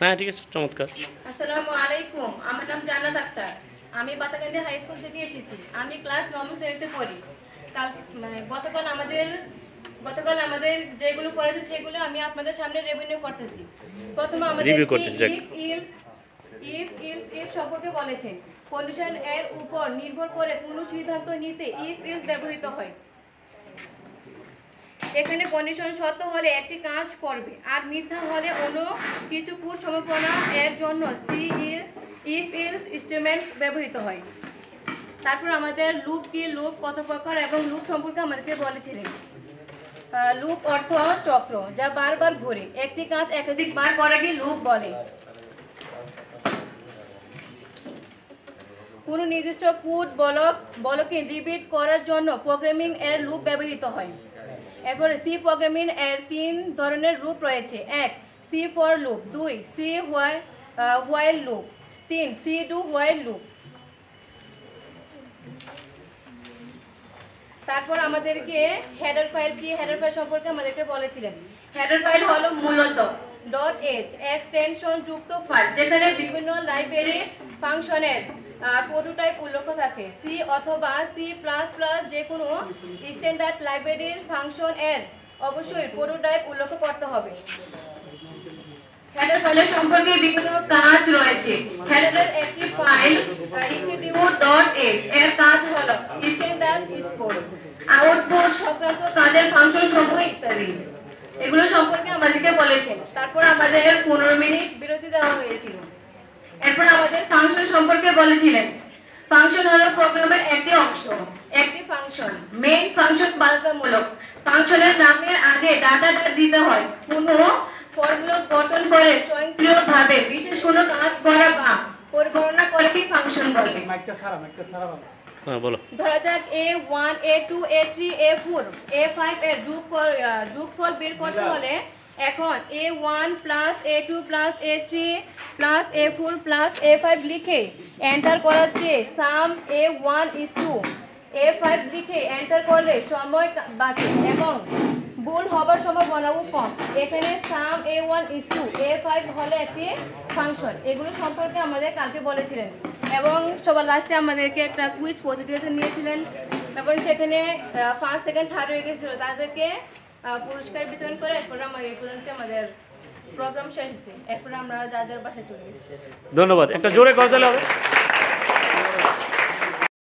হ্যাঁ ঠিক আছে চমৎকার। আসসালামু আলাইকুম আমার নাম জান্নাত আক্তার। আমি বাতাকান্দি হাই স্কুল থেকে এসেছি। আমি ক্লাস নবম শ্রেণীতে পড়ি। কাল মানে গতকাল আমাদের গতকাল আমাদের যেগুলো পড়েছে সেগুলো আমি আপনাদের সামনে রেভিনিউ করতেছি। প্রথমে আমাদের। If else if else if সম্পর্কে বলেছেন। কন্ডিশন এর উপর নির্ভর করে কোনো সিদ্ধান্ত নিতে ইফ ইলস ব্যবহৃত হয়। এখানে কন্ডিশন সত্য হলে একটি কাজ করবে। আর মিথ্যা হলে অন্য কিছু কুসম্ভাবনা এর জন্য C else if else statement ব্যবহৃত হয়। তারপর আমাদের লুপ কি? লুপ কত প্রকার এবং লুপ সম্পর্কে আমাদেরকে বলেছিলেন। লুপ অর্থ চক্র যা বারবার ঘুরে। একটি কাজ একাধিক বার করাকে লুপ বলে। কোনো নির্দিষ্ট কোড বলক, বলকে রিপিট করার জন্য প্রোগ্রামিং এর লুপ ব্যবহৃত হয়। এরপরে সি প্রোগ্রামিং এর তিন ধরনের রূপ রয়েছে। এক, সি ফর লুপ। দুই, সি হোয়াই হোয়াইল লুপ। তিন, সি ডু হোয়াইল লুপ। তারপর আমাদেরকে হেডার ফাইল কি? হেডার ফাইল সম্পর্কে আমাদেরকে বলেছিলেন। হেডার ফাইল হলো মূলত ডট এইচ এক্সটেনশন যুক্ত ফাইল যেখানে বিভিন্ন লাইব্রেরি ফাংশনের প্রোটোটাইপ উল্লেখ থাকে। সি অথবা সি প্লাস প্লাস যে কোনো স্ট্যান্ডার্ড লাইব্রেরির ফাংশন এর অবশ্যই প্রোটোটাইপ উল্লেখ করতে হবে। সম্পর্কে বিভিন্ন কাজ রয়েছে। একটি ফাইল ইনস্টিটিউট ডট এর কাজ সংক্রান্ত কাজের ফাংশন সমূহ ইত্যাদি। এগুলো সম্পর্কে আমাদেরকে বলেছেন তারপর আমাদের পনেরো মিনিট বিরতি দেওয়া হয়েছিল। এরপর আমাদের ফাংশন সম্পর্কে বলেছিলেন। ফাংশন হলো প্রোগ্রামের একটি অংশ একটি ফাংশন মেইন ফাংশন বাধ্যতামূলক। ফাংশনের নামের আগে ডাটাটা দিতে হয়। কোনো ফর্মুলা গঠন করে স্বয়ংক্রিয়ভাবে বিশেষ কোনো কাজ করা বা পরিগণনা করে কি ফাংশন বলে? মাইকটা সারা মাইকটা সারা ভালো হ্যাঁ বলো। ধরা যাক A one A two A three A four A five এর যোগ যোগফল বের করতে হলে এখন A one plus A two plus A three plus A four plus A five লিখে এন্টার করার চেয়ে sum A one is two A five লিখে এন্টার করলে সময় বাঁচে এবং ভুল হবার সম্ভাবনাও কম। এখানে sum A one is two A five হলে একটি ফাংশন এগুলো সম্পর্কে আমাদের কালকে বলেছিলেন। এবং সবার লাস্টে আমাদেরকে একটা কুইজ প্রতিযোগিতা নিয়েছিলেন। এবং সেখানে ফার্স্ট সেকেন্ড থার্ড হয়ে গেছিল। তাদেরকে পুরস্কার বিতরণ করে এরপরে আমাদের পর্যন্ত আমাদের প্রোগ্রাম শেষ হয়েছে। এরপরে আমরা যাদের বাসায় চলে গেছি। ধন্যবাদ। একটা জোরে করে হবে।